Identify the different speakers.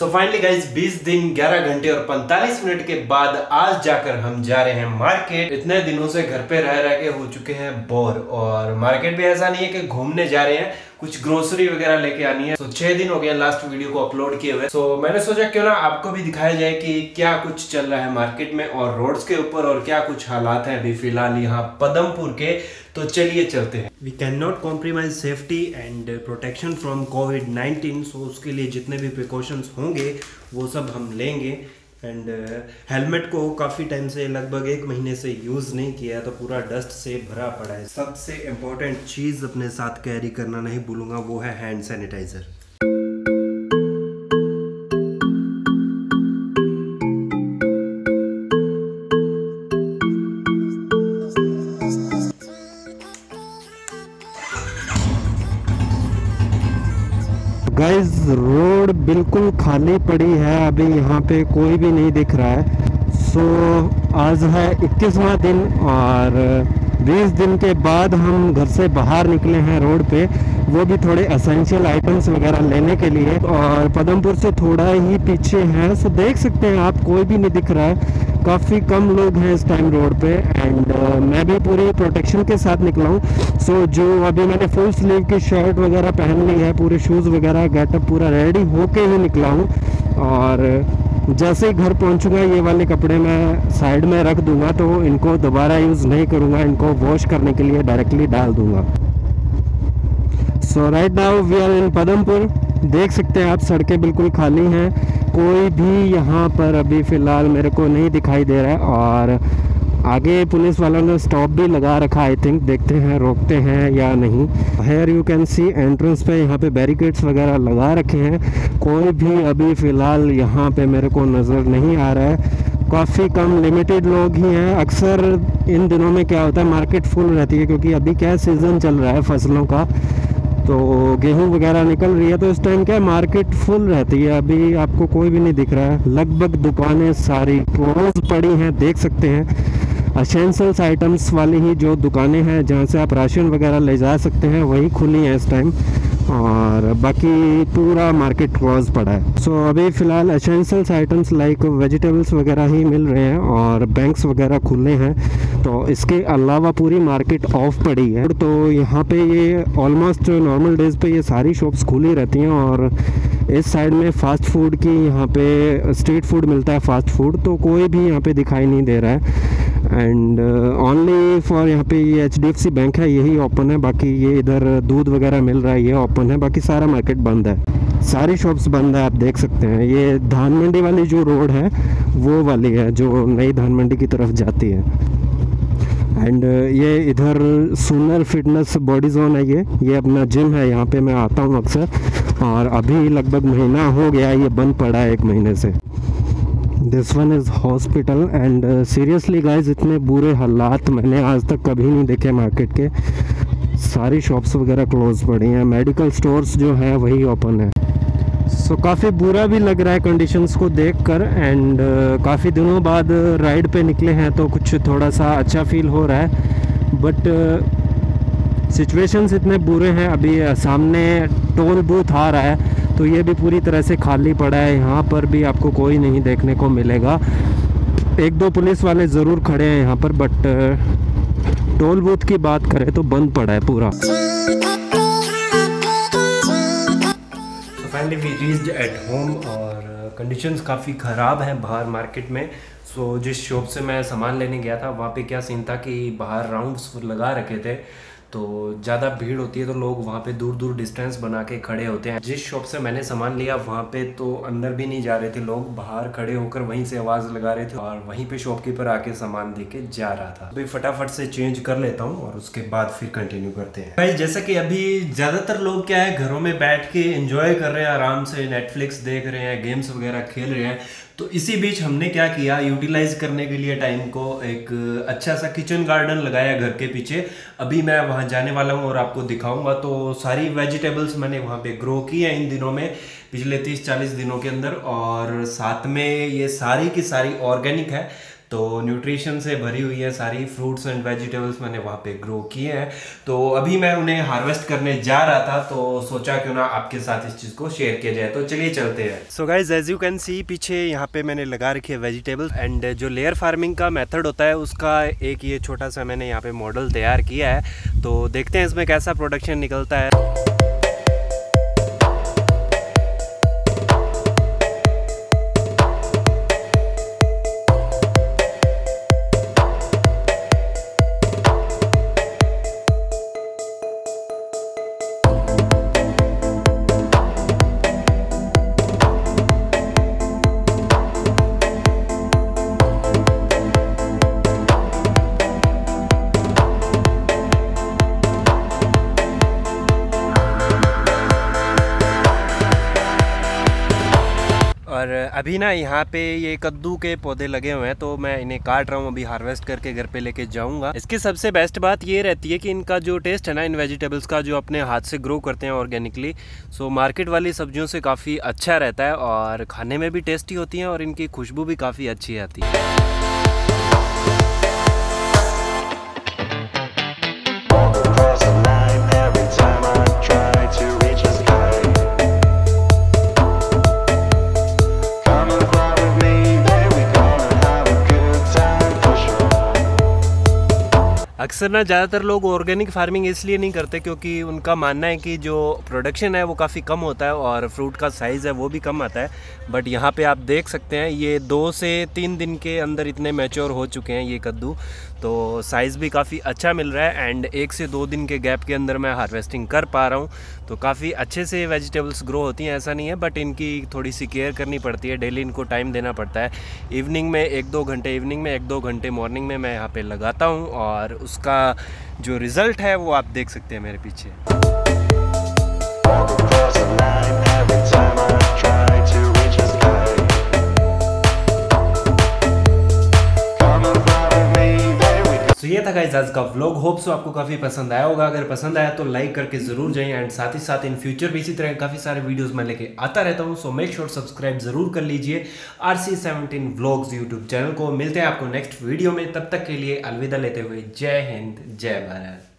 Speaker 1: So finally guys 20 दिन 11 घंटे और 45 मिनट के बाद आज जाकर हम जा रहे हैं मार्केट इतने दिनों से घर पे रह रह के हो चुके हैं बोर और मार्केट भी ऐसा नहीं है कि घूमने जा रहे हैं। कुछ ग्रोसरी वगैरह लेके आनी है। तो छह दिन हो गया लास्ट वीडियो को अपलोड किए हुए। सो so, मैंने सोचा क्यों ना आपको भी दिखाया जाए कि क्या कुछ चल रहा है मार्केट में और रोड्स के ऊपर और क्या कुछ हालात है अभी फ़िलहाल यहाँ पदमपुर के। तो चलिए चलते हैं। We can not compromise safety and protection from COVID nineteen so उसके लिए जितने भी प्रिकॉशंस होंगे वो सब हम लेंगे। एंड हेलमेट uh, को काफ़ी टाइम से लगभग एक महीने से यूज़ नहीं किया तो पूरा डस्ट से भरा पड़ा है। सबसे इम्पोर्टेंट चीज़ अपने साथ कैरी करना नहीं भूलूँगा वो है हैंड सैनिटाइज़र गाइस रोड बिल्कुल खाली पड़ी है अभी यहाँ पे कोई भी नहीं दिख रहा है। सो so, आज है इक्कीसवा दिन और 20 दिन के बाद हम घर से बाहर निकले हैं रोड पे। वो भी थोड़े असेंशियल आइटम्स वगैरह लेने के लिए। और पदमपुर से थोड़ा ही पीछे है। सो देख सकते हैं आप कोई भी नहीं दिख रहा है। काफ़ी कम लोग हैं इस टाइम रोड पे एंड uh, मैं भी पूरी प्रोटेक्शन के साथ निकला हूँ। सो so, जो अभी मैंने फुल स्लीव की शर्ट वगैरह पहन ली है पूरे शूज़ वगैरह गेटअप पूरा रेडी होके ही निकला हूँ। और जैसे ही घर पहुँचूँगा ये वाले कपड़े मैं साइड में रख दूँगा तो इनको दोबारा यूज़ नहीं करूँगा इनको वॉश करने के लिए डायरेक्टली डाल दूँगा। So right now we are in Padampur देख सकते हैं आप, सड़कें बिल्कुल खाली हैं। कोई भी यहाँ पर अभी फ़िलहाल मेरे को नहीं दिखाई दे रहा है और आगे पुलिस वालों ने स्टॉप भी लगा रखा आई थिंक देखते हैं, रोकते हैं या नहीं। Here you can see entrance पे यहाँ पे बैरिकेड्स वगैरह लगा रखे हैं। कोई भी अभी फ़िलहाल यहाँ पे मेरे को नज़र नहीं आ रहा है। काफ़ी कम लिमिटेड लोग ही हैं। अक्सर इन दिनों में क्या होता है मार्केट फुल रहती है क्योंकि अभी क्या सीज़न चल रहा है फ़सलों का। तो गेहूँ वगैरह निकल रही है तो इस टाइम क्या मार्केट फुल रहती है? अभी आपको कोई भी नहीं दिख रहा है। लगभग दुकानें सारी क्लोज पड़ी हैं, देख सकते हैं। असेंशल्स आइटम्स वाली ही जो दुकानें हैं, जहाँ से आप राशन वगैरह ले जा सकते हैं, वही खुली हैं इस टाइम और बाकी पूरा मार्केट क्लोज पड़ा है। सो so, अभी फ़िलहाल एसेंशियल्स आइटम्स लाइक वेजिटेबल्स वगैरह ही मिल रहे हैं और बैंक्स वगैरह खुले हैं। तो इसके अलावा पूरी मार्केट ऑफ़ पड़ी है। तो यहाँ पे ये ऑलमोस्ट नॉर्मल डेज़ पे ये सारी शॉप्स खुली रहती हैं और इस साइड में फ़ास्ट फ़ूड की यहाँ पे स्ट्रीट फ़ूड मिलता है फ़ास्ट फ़ूड तो कोई भी यहाँ पे दिखाई नहीं दे रहा है। एंड ओनली फॉर यहाँ पे ये H D F C bank है, यही ओपन है। बाकी ये इधर दूध वगैरह मिल रहा है, ये ओपन है। बाकी सारा मार्केट बंद है। सारी शॉप्स बंद है, आप देख सकते हैं। ये धान मंडी वाली जो रोड है, वो वाली है, जो नई धान मंडी की तरफ़ जाती है। एंड uh, ये इधर सुनर फिटनेस बॉडी जोन है ये। ये अपना जिम है यहाँ पे मैं आता हूँ अक्सर। और अभी लगभग महीना हो गया ये बंद पड़ा है एक महीने से। This one is hospital and seriously guys इतने बुरे हालात मैंने आज तक कभी नहीं देखे मार्केट के। सारी शॉप्स वगैरह क्लोज पड़ी हैं। मेडिकल स्टोर्स जो हैं वही ओपन है। सो so, काफ़ी बुरा भी लग रहा है कंडीशंस को देख कर एंड uh, काफ़ी दिनों बाद राइड पे निकले हैं तो कुछ थोड़ा सा अच्छा फील हो रहा है। बट सिचुएशंस uh, इतने बुरे हैं अभी सामने टोल बूथ आ रहा है तो ये भी पूरी तरह से खाली पड़ा है। यहाँ पर भी आपको कोई नहीं देखने को मिलेगा। एक दो पुलिस वाले ज़रूर खड़े हैं यहाँ पर बट टोल बूथ की बात करें तो बंद पड़ा है पूरा। Finally we reached at home और कंडीशंस काफ़ी ख़राब हैं बाहर मार्केट में। सो so, जिस शॉप से मैं सामान लेने गया था वहाँ पे क्या सीन था कि बाहर राउंड्स लगा रखे थे। तो ज़्यादा भीड़ होती है तो लोग वहाँ पे दूर दूर डिस्टेंस बना के खड़े होते हैं। जिस शॉप से मैंने सामान लिया, वहाँ पे तो अंदर भी नहीं जा रहे थे लोग। बाहर खड़े होकर वहीं से आवाज़ लगा रहे थे और वहीं पे शॉपकीपर आके सामान दे के जा रहा था। अभी फटाफट से चेंज कर लेता हूँ और उसके बाद फिर कंटिन्यू करते हैं। भाई, जैसा कि अभी ज़्यादातर लोग क्या है, घरों में बैठ के इंजॉय कर रहे हैं, आराम से नेटफ्लिक्स देख रहे हैं गेम्स वगैरह खेल रहे हैं। तो इसी बीच हमने क्या किया यूटिलाइज करने के लिए टाइम को एक अच्छा सा किचन गार्डन लगाया घर के पीछे। अभी मैं वहाँ जाने वाला हूँ और आपको दिखाऊँगा। तो सारी वेजिटेबल्स मैंने वहाँ पे ग्रो की है इन दिनों में, पिछले तीस चालीस दिनों के अंदर। और साथ में ये सारी की सारी ऑर्गेनिक है। तो न्यूट्रिशन से भरी हुई है सारी फ्रूट्स एंड वेजिटेबल्स मैंने वहाँ पे ग्रो किए हैं। तो अभी मैं उन्हें हार्वेस्ट करने जा रहा था तो सोचा क्यों ना आपके साथ इस चीज़ को शेयर किया जाए। तो चलिए चलते हैं। So guys as you can see पीछे यहाँ पे मैंने लगा रखी है वेजिटेबल्स एंड जो लेयर फ़ार्मिंग का मेथड होता है, उसका एक ये छोटा सा मैंने यहाँ पे मॉडल तैयार किया है। तो देखते हैं इसमें कैसा प्रोडक्शन निकलता है। और अभी ना यहाँ पे ये कद्दू के पौधे लगे हुए हैं तो मैं इन्हें काट रहा हूँ, अभी हार्वेस्ट करके घर पे लेके जाऊँगा। इसकी सबसे बेस्ट बात ये रहती है कि इनका जो टेस्ट है ना, इन वेजिटेबल्स का जो अपने हाथ से ग्रो करते हैं ऑर्गेनिकली सो मार्केट वाली सब्जियों से काफ़ी अच्छा रहता है और खाने में भी टेस्टी होती हैं और इनकी खुशबू भी काफ़ी अच्छी आती है। अक्सर ना ज़्यादातर लोग ऑर्गेनिक फ़ार्मिंग इसलिए नहीं करते क्योंकि उनका मानना है कि जो प्रोडक्शन है वो काफ़ी कम होता है और फ्रूट का साइज़ है वो भी कम आता है। बट यहाँ पे आप देख सकते हैं, ये दो से तीन दिन के अंदर इतने मैच्योर हो चुके हैं ये कद्दू। तो साइज़ भी काफ़ी अच्छा मिल रहा है एंड एक से दो दिन के गैप के अंदर मैं हार्वेस्टिंग कर पा रहा हूँ। तो काफ़ी अच्छे से वेजिटेबल्स ग्रो होती हैं, ऐसा नहीं है बट इनकी थोड़ी सी केयर करनी पड़ती है डेली इनको टाइम देना पड़ता है। इवनिंग में एक दो घंटे इवनिंग में एक दो घंटे मॉर्निंग में मैं यहाँ पर लगाता हूँ और उसका जो रिज़ल्ट है वो आप देख सकते हैं मेरे पीछे। था गाइज़ आज का व्लॉग होप सो आपको काफ़ी पसंद आया होगा. अगर पसंद आया तो लाइक करके ज़रूर जाइए एंड साथ ही साथ इन फ्यूचर भी इसी तरह काफ़ी सारे वीडियोस मैं लेके आता रहता हूँ. सो मेक श्योर सब्सक्राइब ज़रूर कर लीजिए R C seventeen vlogs YouTube channel को. मिलते हैं आपको नेक्स्ट वीडियो में. तब तक के लिए अलविदा लेते हुए जय हिंद, जय भारत.